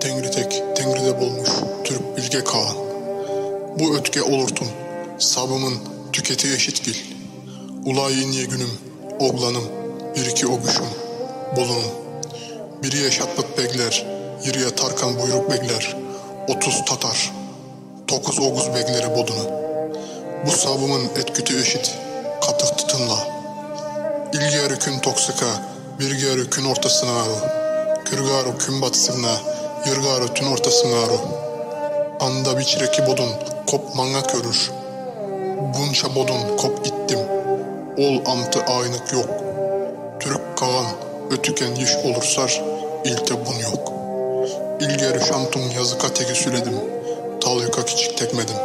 Tengri tek, Tengri'de bulmuş Türk Bilge Kağan. Bu ötke olurtun, sabımın tüketi eşitgil. Ulayi niye günüm, oglanım, bir iki obuşum, bolunum. Biri yaşatlık begler, yirıya tarkan buyruk begler, otuz tatar, dokuz oguz begleri bodunu. Bu sabımın etkütü eşit, katık tıtınla. İlgari kün toksika, birgari kün ortasına aru. Kırgaru kün batısına, yırgaru tün ortasına aru. Anda biçireki bodun, kop manga körür. Bunça bodun kop ittim. Ol amtı aynık yok. Türk kalan, ötüken yiş olursar, ilte bun yok. İlgeri şantun yazıka teki süledim. Talyuka kiçik tekmedim.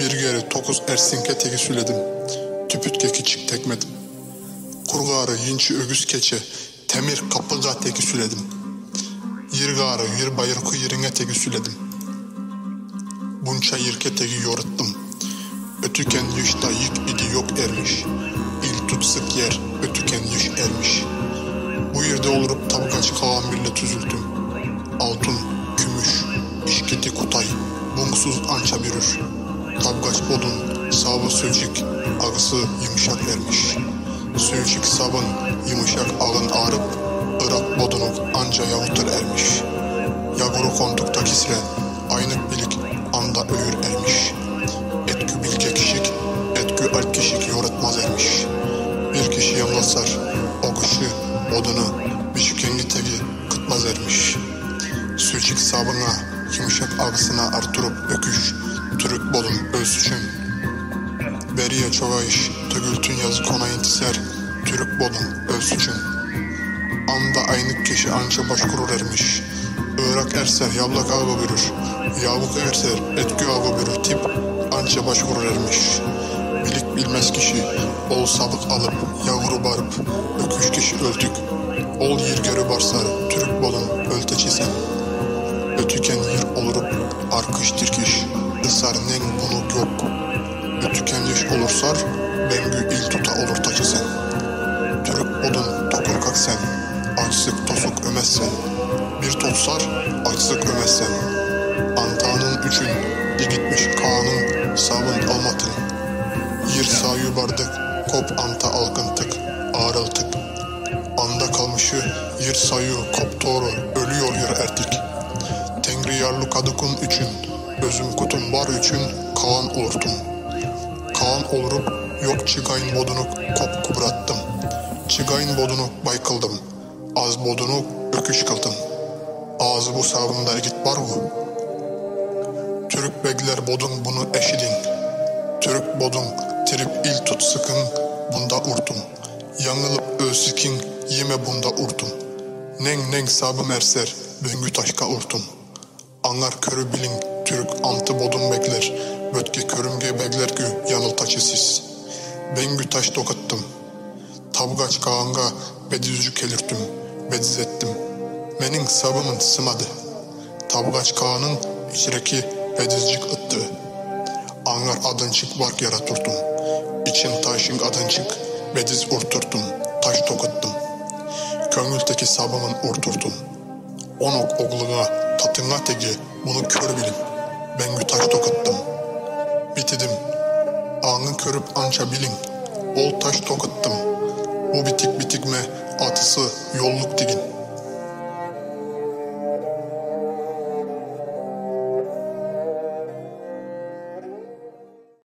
Bir geri tokuz ersinke teki süledim. Tüpütke kiçik tekmedim. Kurgarı yinçi ögüz keçe, temir kapıga teki süledim. Yirgarı yir bayırkı yirine teki süledim. Bunça yirke teki yoruttum. Ötüken yışta yık idi yok ermiş. İl tut sık yer, ötüken yış ermiş. Bu yerde olurup tabgaç kalan birle tüzültüm. Altın, gümüş, işkiti kutay, bungsuz ança bürür. Tabgaç bodun, sabı sülcük, ağısı yumuşak vermiş. Sülcük sabın, yumuşak ağın ağrıp, Irak bodunuk anca yavutur ermiş. Kisre, aynık bilik anda öğür ermiş. Etkü bilge kişik, etkü alp kişik yoratmaz ermiş. Bir kişi yamlasar, o kişi odunu, bişükengi tegi kıtmaz ermiş. Sülçük sabına, yumuşak ağısına artırıp öküş, Türk bolun ölsüşün. Beriye çoğa iş, tögültün yazı kona intiser, Türk bolun ölsüşün. Anda aynık kişi anca başkurur ermiş. Irak erser yablak ağı bürür. Yavuk erser etkü ağı bürür tip anca başkurur ermiş. Bilik bilmez kişi ol sabık alıp yavru barıp öküş kişi öldük. Ol yirgeri barsar Türk bolun ölteçi sen. Ötüken yir olurup arkış tirkiş ısar nen bunu yok. Ötüken yiş olursar bengü il tuta olur taçı sen. Türk odun tokurkak sen. Açsık tosuk ömezsen. Bir topsar açsık ömezsen. Antanın üçün digitmiş Kaan'ın sabın almatın. Yir sayu bardık kop anta alkıntık ağrıltık. Anda kalmışı yir sayu kop doğru ölüyor yer ertik. Tengri yarlı kadukun üçün özüm kutum bar üçün Kaan olurtum. Kaan olurup yok çıgayın bodunuk kop kubrattım. Çıgayın bodunuk baykıldım. Az bodunuk öküş kıldım. Ağzı bu sabımda git var mı? Türk begler bodun bunu eşidin. Türk bodun trip il tut sıkın bunda urtum. Yanılıp ölsükin yeme bunda urtum. Neng neng sabım erser böngü taşka urtum. Anlar körü bilin Türk antı bodun bekler. Bötke körümge begler gü yanıl taçı siz. Bengü taş tokattım. Tabgaç kağanga bedizücü kelirttim. Bediz ettim. Menin sabımın sımadı. Tabgaç kağanın içireki bedizcik ıttı. Angar adınçık bark yaratırdım. İçin taşın adınçık bediz urturtum. Taş tokuttum. Köngülteki sabımın urturtum. Onok oğluna tatına tegi bunu kör bilin. Ben taş tokuttum. Bitidim. Ağın körüp ança bilin. Ol taş tokuttum. Bu bitik bitikme atısı yolluk digin.